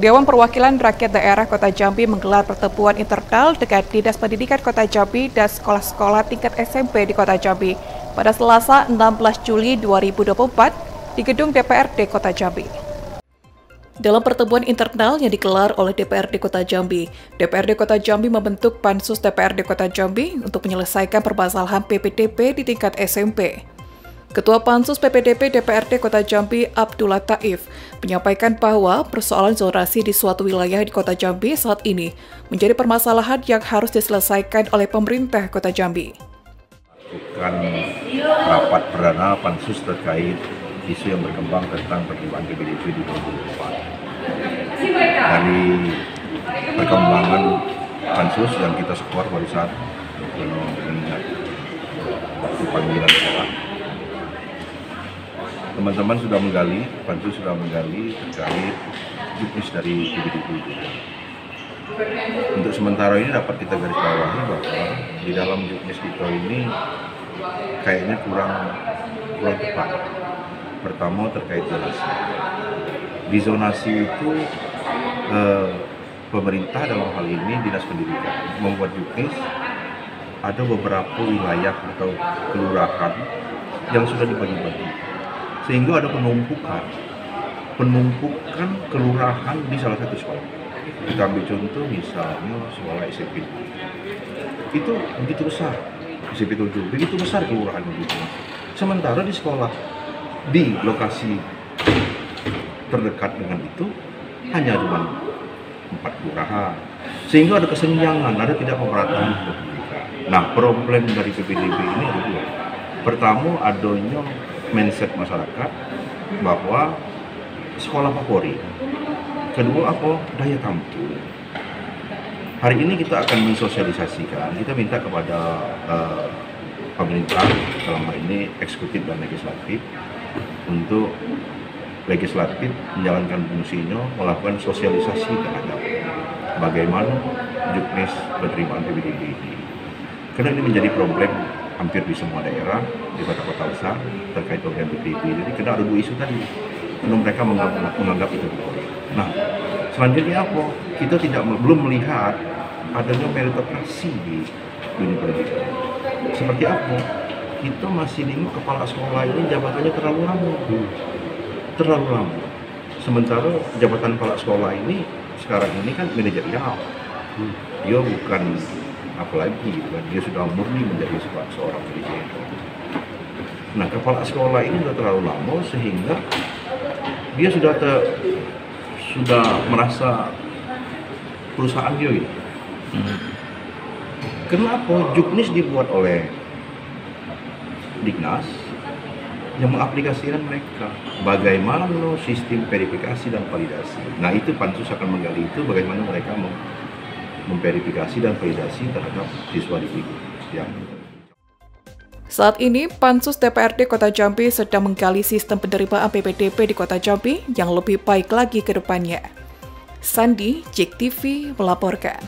Dewan Perwakilan Rakyat Daerah Kota Jambi menggelar pertemuan internal dengan Dinas Pendidikan Kota Jambi dan sekolah-sekolah tingkat SMP di Kota Jambi pada Selasa 16 Juli 2024 di gedung DPRD Kota Jambi. Dalam pertemuan internal yang digelar oleh DPRD Kota Jambi, DPRD Kota Jambi membentuk Pansus DPRD Kota Jambi untuk menyelesaikan permasalahan PPDP di tingkat SMP. Ketua Pansus PPDP DPRD Kota Jambi Abdullah Taif menyampaikan bahwa persoalan zonasi di suatu wilayah di Kota Jambi saat ini menjadi permasalahan yang harus diselesaikan oleh pemerintah Kota Jambi. Bukan rapat perdana Pansus terkait isu yang berkembang tentang pertumbuhan PPDP di 2024. Dari perkembangan Pansus yang kita skor pada saat mengingat panggilan sekolah teman-teman sudah menggali, Pansus sudah menggali terkait juknis dari PBDP itu. Untuk sementara ini dapat kita garis bawahi bahwa di dalam juknis kita ini kayaknya kurang kurang tepat. Pertama terkait zonasi. Di zonasi itu eh, pemerintah dalam hal ini dinas pendidikan membuat juknis ada beberapa wilayah atau kelurahan yang sudah dibagi-bagi sehingga ada penumpukan. Penumpukan kelurahan di salah satu sekolah. Kita ambil contoh misalnya sekolah SMP itu begitu besar. SMP 7 begitu besar kelurahan begitu sementara di sekolah di lokasi terdekat dengan itu hanya cuma empat kelurahan. Sehingga ada kesenjangan ada tidak pemerataan nah problem dari PPDB ini ada dua. Pertama adanya mindset masyarakat bahwa sekolah favorit. Kedua apa? Daya tampung. Hari ini kita akan mensosialisasikan, kita minta kepada uh, pemerintah dalam hal ini eksekutif dan legislatif untuk legislatif menjalankan fungsinya melakukan sosialisasi terhadap bagaimana juknis penerimaan PBDB ini. Karena ini menjadi problem hampir di semua daerah di kota-kota besar terkait program PPP. Jadi kena ada dua isu tadi. Karena mereka menganggap, menganggap itu Nah, selanjutnya apa? Kita tidak belum melihat adanya meritokrasi di dunia pendidikan. Seperti apa? Kita masih nengok kepala sekolah ini jabatannya terlalu lama. Terlalu lama. Sementara jabatan kepala sekolah ini sekarang ini kan manajerial. Dia bukan apalagi dia sudah murni menjadi seorang dirjen nah kepala sekolah ini sudah terlalu lama sehingga dia sudah ter, sudah merasa perusahaan dia gitu. Hmm. Kenapa Juknis dibuat oleh Dignas yang mengaplikasikan mereka bagaimana sistem verifikasi dan validasi. Nah itu pansus akan menggali itu bagaimana mereka memverifikasi dan validasi terhadap siswa didik yang saat ini, Pansus DPRD Kota Jambi sedang menggali sistem penerimaan PPDP di Kota Jambi yang lebih baik lagi ke depannya. Sandi, JEK TV, melaporkan.